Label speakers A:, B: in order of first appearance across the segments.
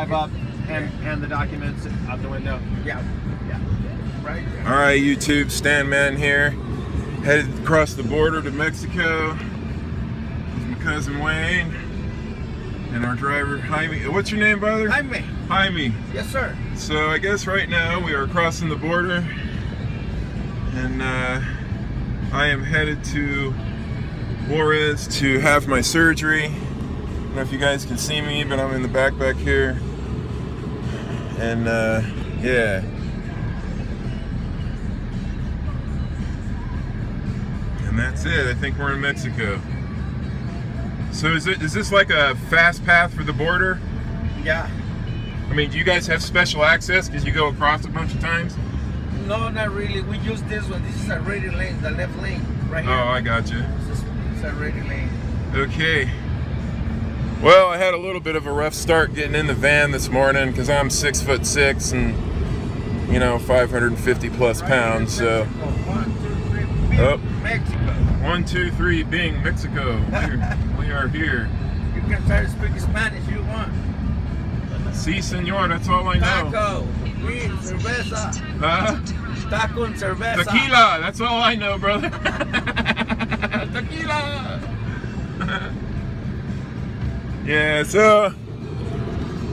A: drive up and hand the documents out the window.
B: Yeah, yeah, right.
C: All right, YouTube, Stan Man here, headed across the border to Mexico with my cousin Wayne and our driver Jaime. What's your name, brother?
B: Jaime.
C: Jaime.
B: Yes, sir.
C: So I guess right now we are crossing the border, and uh, I am headed to Juarez to have my surgery. I don't know if you guys can see me, but I'm in the back back here, and uh, yeah. And that's it. I think we're in Mexico. So is it is this like a fast path for the border?
B: Yeah.
C: I mean, do you guys have special access because you go across a bunch of times?
B: No, not really. We use this one. This is a ready lane, the left lane, right
C: Oh,
B: here.
C: I got you.
B: It's a ready lane.
C: Okay. Well, I had a little bit of a rough start getting in the van this morning because I'm six foot six and you know 550 plus
B: Right here in
C: pounds. So
B: Mexico. One, two, three. Bing,
C: Oh.
B: Mexico.
C: one, two, three, Bing, Mexico. We're- here.
B: You can try to speak Spanish if you want.
C: Si, senor. That's all I know.
B: Taco, weed, cerveza,
C: Huh?
B: taco and cerveza.
C: Tequila. That's all I know, brother. Tequila. Yeah. So,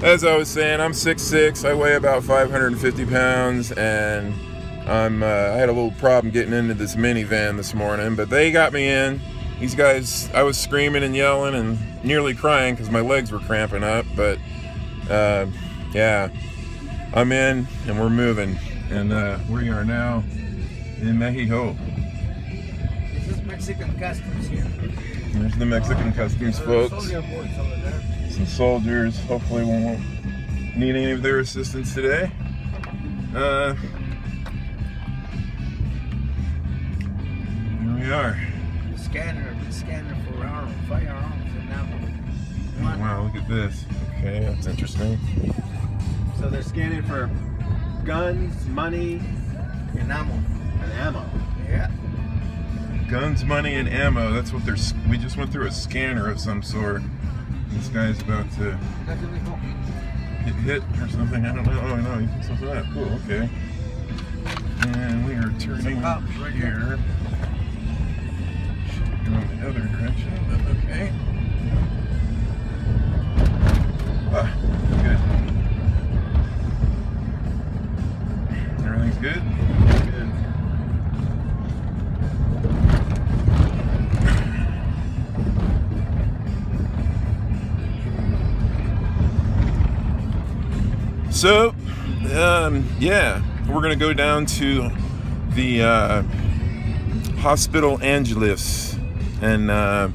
C: as I was saying, I'm 6'6". I weigh about 550 pounds, and I'm. Uh, I had a little problem getting into this minivan this morning, but they got me in. These guys, I was screaming and yelling and nearly crying because my legs were cramping up, but uh, yeah, I'm in and we're moving, and uh, we are now in Mexico.
B: This is Mexican customs here.
C: There's the Mexican customs folks,
B: Soldier boys over there.
C: some soldiers. Hopefully, we won't need any of their assistance today. Uh, here we are.
B: The scanner, the scanner for our firearms and now.
C: Wow, look at this. Okay, that's interesting.
A: So they're scanning for guns, money,
B: And ammo.
A: and ammo.
B: Yeah.
C: Guns, money, and ammo. That's what they're. We just went through a scanner of some sort. This guy's about to
B: That's what we call.
C: get hit or something. I don't know. Oh no, he thinks something that. Cool. Okay. And we are turning
B: up right
C: here. So, um, yeah, we're gonna go down to the uh, Hospital Angeles, and uh,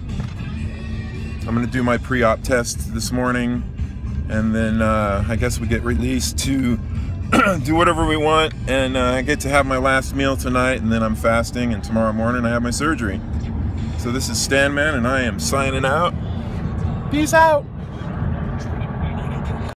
C: I'm gonna do my pre-op test this morning, and then uh, I guess we get released to do whatever we want, and uh, I get to have my last meal tonight, and then I'm fasting, and tomorrow morning I have my surgery. So this is Stanman, and I am signing out. Peace out.